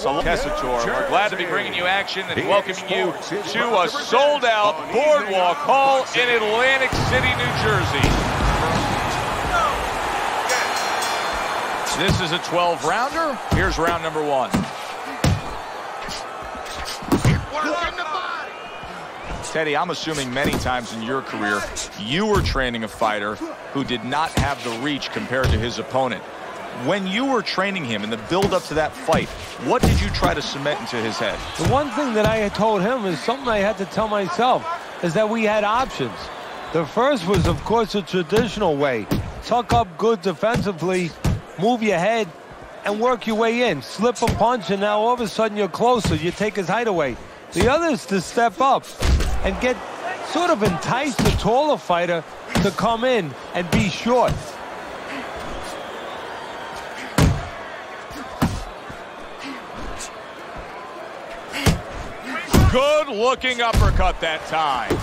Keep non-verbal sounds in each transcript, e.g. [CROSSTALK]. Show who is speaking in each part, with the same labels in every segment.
Speaker 1: Tessitore. We're glad to be bringing you action and welcoming you to a sold-out Boardwalk Hall in Atlantic City, New Jersey. This is a 12-rounder. Here's round number one. Teddy, I'm assuming many times in your career, you were training a fighter who did not have the reach compared to his opponent. When you were training him in the build-up to that fight, what did you try to cement into his head?
Speaker 2: The one thing that I had told him is something I had to tell myself, is that we had options. The first was, of course, the traditional way. Tuck up good defensively, move your head, and work your way in. Slip a punch, and now all of a sudden you're closer. You take his height away. The other is to step up and get sort of entice the taller fighter to come in and be short.
Speaker 1: Good looking uppercut that time.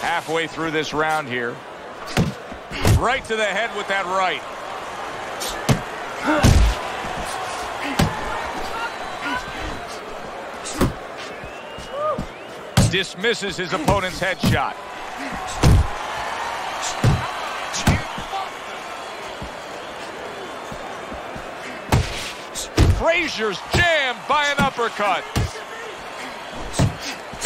Speaker 1: Halfway through this round here. Right to the head with that right. Dismisses his opponent's headshot. Frazier's jammed by an uppercut.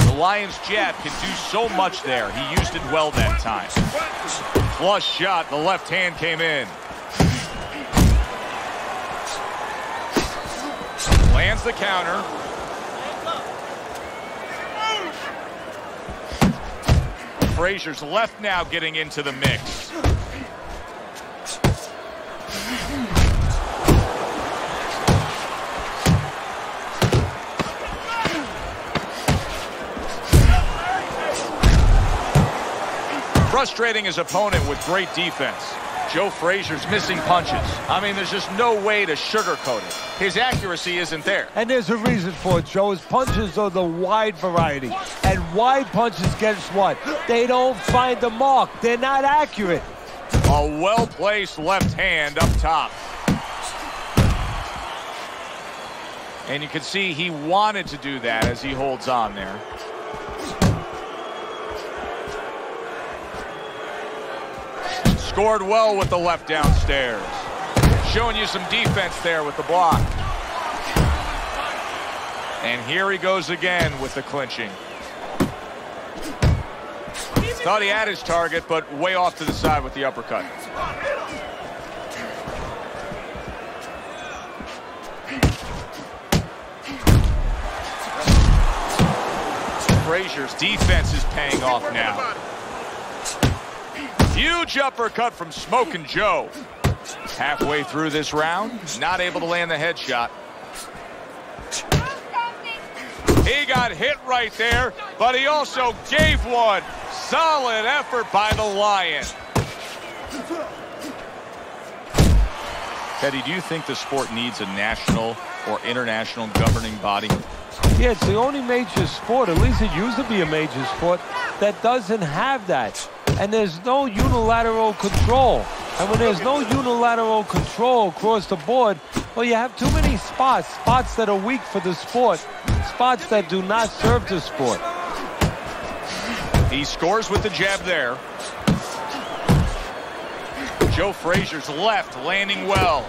Speaker 1: The Lion's jab can do so much there. He used it well that time. Flush shot. The left hand came in. Lands the counter. Frazier's left now getting into the mix. Frustrating his opponent with great defense. Joe Frazier's missing punches. I mean, there's just no way to sugarcoat it. His accuracy isn't there.
Speaker 2: And there's a reason for it, Joe. His punches are the wide variety. And wide punches, guess what? They don't find the mark. They're not accurate.
Speaker 1: A well-placed left hand up top. And you can see he wanted to do that as he holds on there. Scored well with the left downstairs. Showing you some defense there with the block. And here he goes again with the clinching. Thought he had his target, but way off to the side with the uppercut. Frazier's defense is paying off now. Huge uppercut from Smoking Joe. Halfway through this round, not able to land the headshot. He got hit right there, but he also gave one. Solid effort by the Lion. Teddy, do you think the sport needs a national or international governing body?
Speaker 2: Yeah, it's the only major sport, at least it used to be a major sport, that doesn't have that and there's no unilateral control. And when there's no unilateral control across the board, well, you have too many spots, spots that are weak for the sport, spots that do not serve the sport.
Speaker 1: He scores with the jab there. Joe Frazier's left landing well.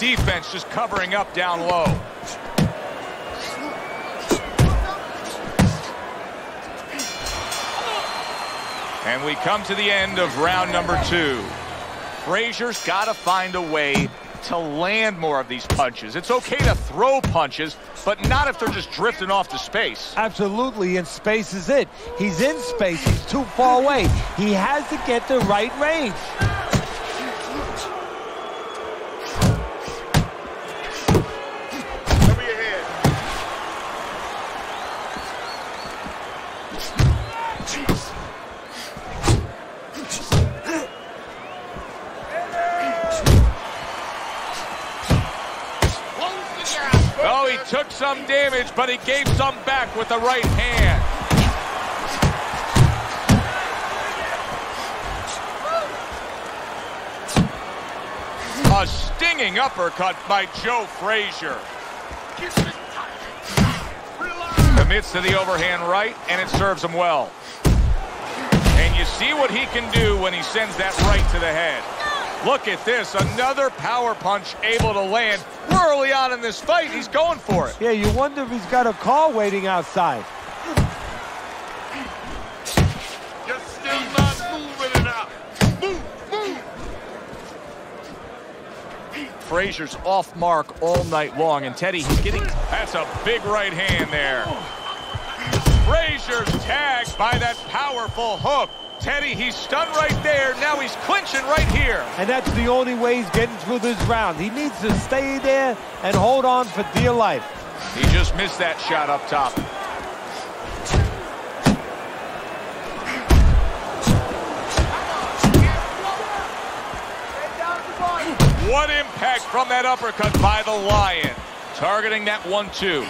Speaker 1: Defense just covering up down low. And we come to the end of round number two. Frazier's got to find a way to land more of these punches. It's okay to throw punches, but not if they're just drifting off to space.
Speaker 2: Absolutely, and space is it. He's in space. He's too far away. He has to get the right range.
Speaker 1: but he gave some back with the right hand. A stinging uppercut by Joe Frazier. Commits to the overhand right, and it serves him well. And you see what he can do when he sends that right to the head. Look at this, another power punch able to land. Early on in this fight, he's going for it.
Speaker 2: Yeah, you wonder if he's got a car waiting outside.
Speaker 3: You're still not moving enough. Move, move.
Speaker 1: Frazier's off mark all night long, and Teddy, he's getting... That's a big right hand there. Frazier's tagged by that powerful hook. Teddy, he's stunned right there. Now he's clinching right here.
Speaker 2: And that's the only way he's getting through this round. He needs to stay there and hold on for dear life.
Speaker 1: He just missed that shot up top. What impact from that uppercut by the Lion. Targeting that one-two.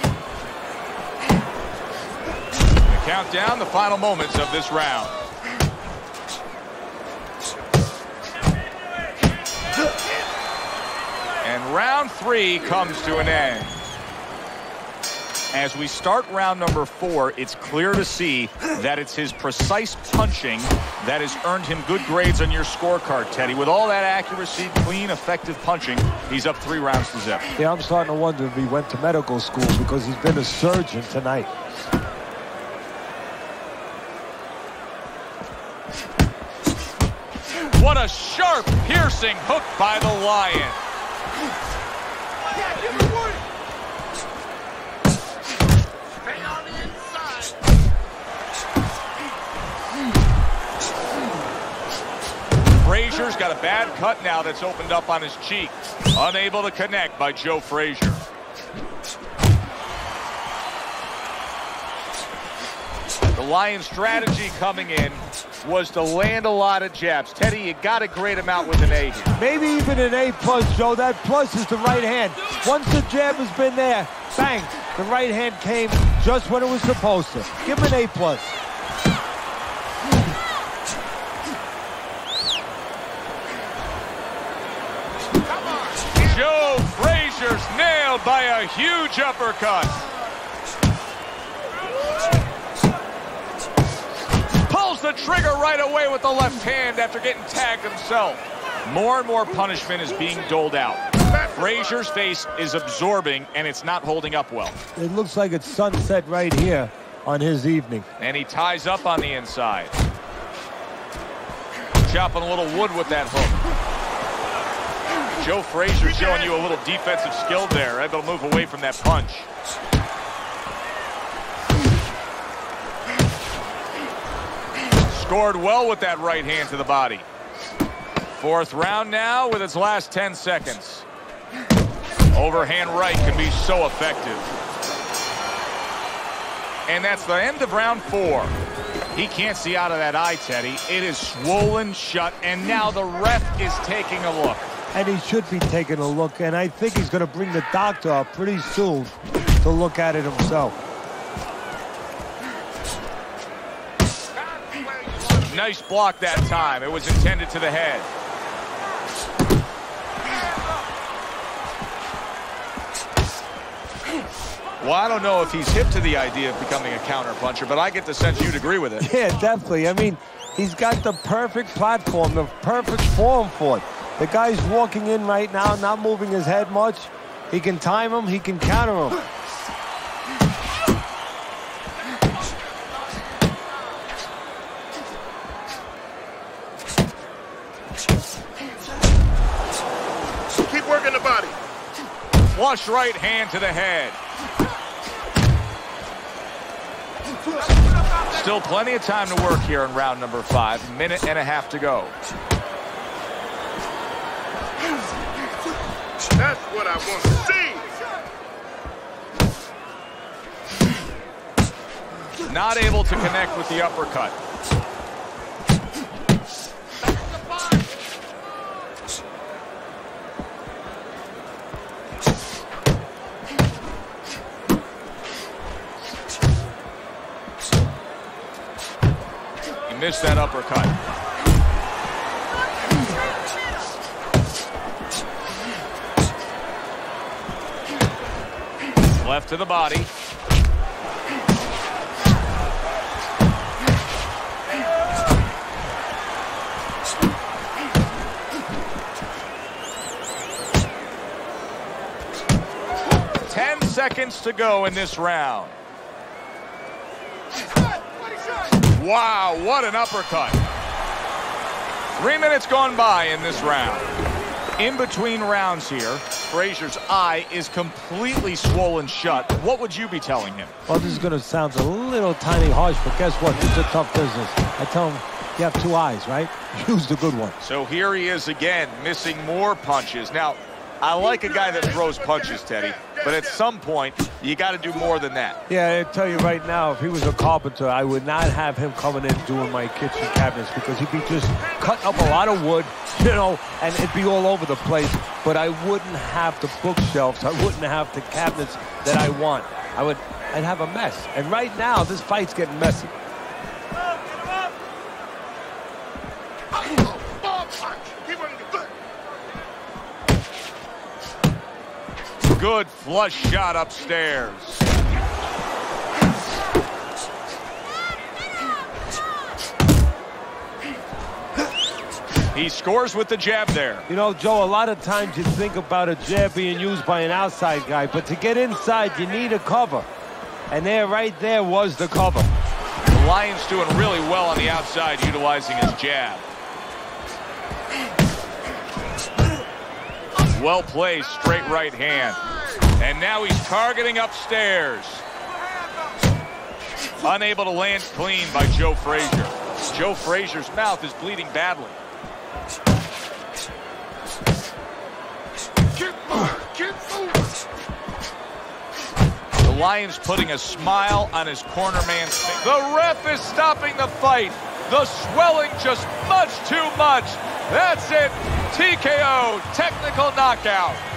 Speaker 1: Count down the final moments of this round. And round three comes to an end. As we start round number four, it's clear to see that it's his precise punching that has earned him good grades on your scorecard, Teddy. With all that accuracy, clean, effective punching, he's up three rounds to zip.
Speaker 2: Yeah, I'm starting to wonder if he went to medical school because he's been a surgeon tonight.
Speaker 1: What a sharp, piercing hook by the Lion. Frazier's got a bad cut now that's opened up on his cheek. Unable to connect by Joe Frazier. The Lions' strategy coming in was to land a lot of jabs. Teddy, you got to grade him out with an A.
Speaker 2: Maybe even an A plus, Joe. That plus is the right hand. Once the jab has been there, bang, the right hand came just when it was supposed to. Give him an A plus.
Speaker 1: Joe Frazier's nailed by a huge uppercut. The trigger right away with the left hand after getting tagged himself. More and more punishment is being doled out. Frazier's face is absorbing, and it's not holding up well.
Speaker 2: It looks like it's sunset right here on his evening.
Speaker 1: And he ties up on the inside. Chopping a little wood with that hook. Joe Frazier showing you a little defensive skill there, able to move away from that punch. Scored well with that right hand to the body. Fourth round now with its last 10 seconds. Overhand right can be so effective. And that's the end of round four. He can't see out of that eye, Teddy. It is swollen shut, and now the ref is taking a look.
Speaker 2: And he should be taking a look, and I think he's going to bring the doctor up pretty soon to look at it himself.
Speaker 1: Nice block that time. It was intended to the head. Well, I don't know if he's hip to the idea of becoming a counterpuncher, but I get the sense you'd agree with it. [LAUGHS]
Speaker 2: Yeah, definitely. I mean, he's got the perfect platform, the perfect form for it. The guy's walking in right now, not moving his head much. He can time him, he can counter him. [LAUGHS]
Speaker 1: Flush right hand to the head. Still plenty of time to work here in round number five. Minute and a half to go.
Speaker 3: That's what I want to see.
Speaker 1: Not able to connect with the uppercut. missed that uppercut. Left to the body. Ten seconds to go in this round. Wow, what an uppercut. Three minutes gone by in this round. In between rounds here, Frazier's eye is completely swollen shut. What would you be telling him?
Speaker 2: Well, this is going to sound a little tiny harsh, but guess what? It's a tough business. I tell him, you have two eyes, right? [LAUGHS] Use the good one.
Speaker 1: So here he is again, missing more punches. Now, I like a guy that throws punches, Teddy, but at some point, you got to do more than that.
Speaker 2: Yeah, I tell you right now, if he was a carpenter, I would not have him coming in doing my kitchen cabinets because he'd be just cutting up a lot of wood, [LAUGHS] you know, and it'd be all over the place. But I wouldn't have the bookshelves. I wouldn't have the cabinets that I want. I would, I'd have a mess. And right now, this fight's getting messy.
Speaker 1: Good flush shot upstairs. He scores with the jab there.
Speaker 2: You know, Joe, a lot of times you think about a jab being used by an outside guy, but to get inside, you need a cover. And there, right there, was the cover.
Speaker 1: The Lion's doing really well on the outside, utilizing his jab. Well placed, straight right hand. And now he's targeting upstairs. Unable to land clean by Joe Frazier. Joe Frazier's mouth is bleeding badly. The Lions putting a smile on his corner man's face. The ref is stopping the fight. The swelling just much too much. That's it. TKO, technical knockout.